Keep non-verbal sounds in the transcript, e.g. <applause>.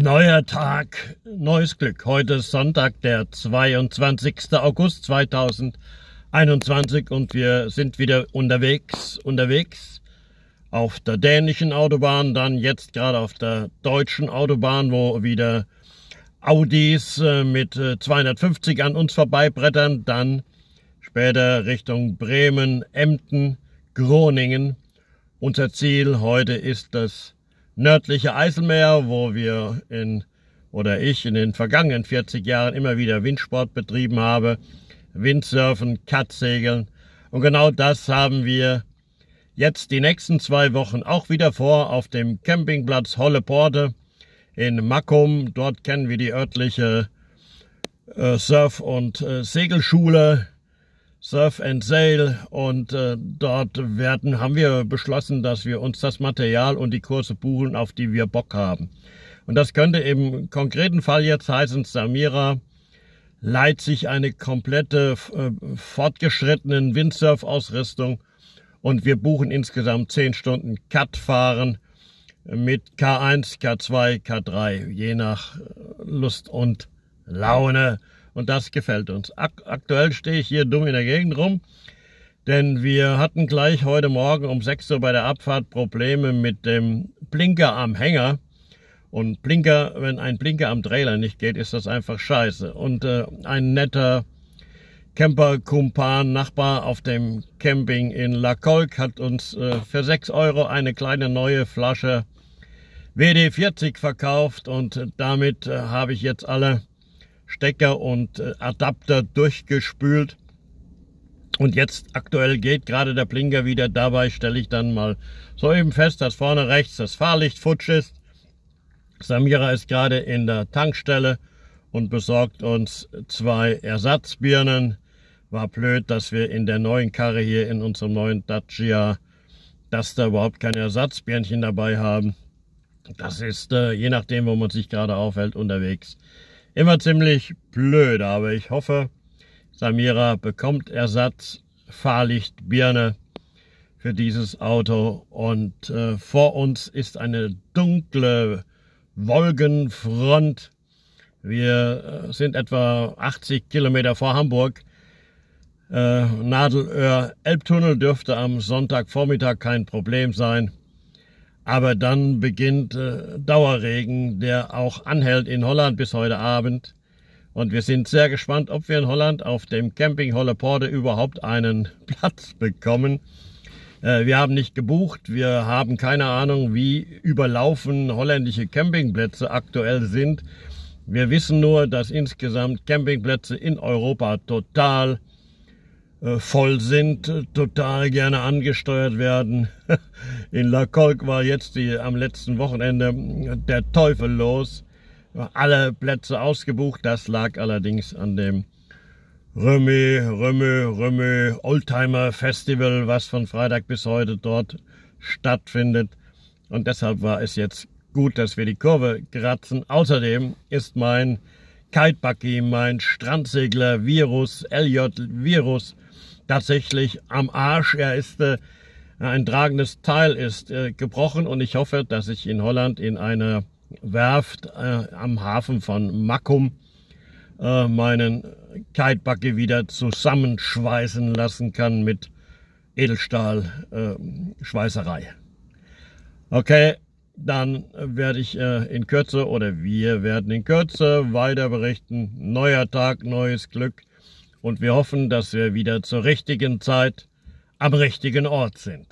Neuer Tag, neues Glück. Heute ist Sonntag, der 22. August 2021 und wir sind wieder unterwegs, unterwegs auf der dänischen Autobahn, dann jetzt gerade auf der deutschen Autobahn, wo wieder Audis äh, mit 250 äh, an uns vorbeibrettern, dann später Richtung Bremen, Emden, Groningen. Unser Ziel heute ist das nördliche Eiselmeer, wo wir in oder ich in den vergangenen 40 Jahren immer wieder Windsport betrieben habe, Windsurfen, Katzsegeln. Und genau das haben wir jetzt die nächsten zwei Wochen auch wieder vor auf dem Campingplatz Holleporte in Mackum. Dort kennen wir die örtliche äh, Surf- und äh, Segelschule Surf and Sail und äh, dort werden, haben wir beschlossen, dass wir uns das Material und die Kurse buchen, auf die wir Bock haben. Und das könnte im konkreten Fall jetzt heißen, Samira leiht sich eine komplette äh, fortgeschrittenen Windsurf-Ausrüstung und wir buchen insgesamt 10 Stunden Cut-Fahren mit K1, K2, K3, je nach Lust und Laune. Und das gefällt uns. aktuell stehe ich hier dumm in der Gegend rum, denn wir hatten gleich heute Morgen um 6 Uhr bei der Abfahrt Probleme mit dem Blinker am Hänger. Und Blinker, wenn ein Blinker am Trailer nicht geht, ist das einfach scheiße. Und äh, ein netter Camper-Kumpan, Nachbar auf dem Camping in La Colque hat uns äh, für 6 Euro eine kleine neue Flasche WD-40 verkauft und damit äh, habe ich jetzt alle Stecker und äh, Adapter durchgespült. Und jetzt aktuell geht gerade der Blinker wieder. Dabei stelle ich dann mal so eben fest, dass vorne rechts das Fahrlicht futsch ist. Samira ist gerade in der Tankstelle und besorgt uns zwei Ersatzbirnen. War blöd, dass wir in der neuen Karre hier in unserem neuen Dacia, dass da überhaupt keine Ersatzbirnchen dabei haben. Das ist, äh, je nachdem, wo man sich gerade aufhält, unterwegs immer ziemlich blöd, aber ich hoffe, Samira bekommt Ersatz, Fahrlicht, Birne für dieses Auto und äh, vor uns ist eine dunkle Wolkenfront. Wir äh, sind etwa 80 Kilometer vor Hamburg. Äh, Nadelöhr-Elbtunnel dürfte am Sonntagvormittag kein Problem sein. Aber dann beginnt äh, Dauerregen, der auch anhält in Holland bis heute Abend. Und wir sind sehr gespannt, ob wir in Holland auf dem Camping Holleporde überhaupt einen <laughs> Platz bekommen. Äh, wir haben nicht gebucht, wir haben keine Ahnung, wie überlaufen holländische Campingplätze aktuell sind. Wir wissen nur, dass insgesamt Campingplätze in Europa total voll sind, total gerne angesteuert werden. <laughs> In La Colque war jetzt die, am letzten Wochenende der Teufel los. Alle Plätze ausgebucht. Das lag allerdings an dem Röme, Röme, Röme Oldtimer Festival, was von Freitag bis heute dort stattfindet. Und deshalb war es jetzt gut, dass wir die Kurve kratzen. Außerdem ist mein Kitebuggy, mein Strandsegler Virus, LJ Virus, tatsächlich am Arsch. Er ist äh, ein tragendes Teil ist äh, gebrochen und ich hoffe, dass ich in Holland in einer Werft äh, am Hafen von Mackum äh, meinen Kitebacke wieder zusammenschweißen lassen kann mit Edelstahl-Schweißerei. Äh, okay, dann werde ich äh, in Kürze oder wir werden in Kürze weiter berichten. Neuer Tag, neues Glück und wir hoffen, dass wir wieder zur richtigen Zeit am richtigen Ort sind.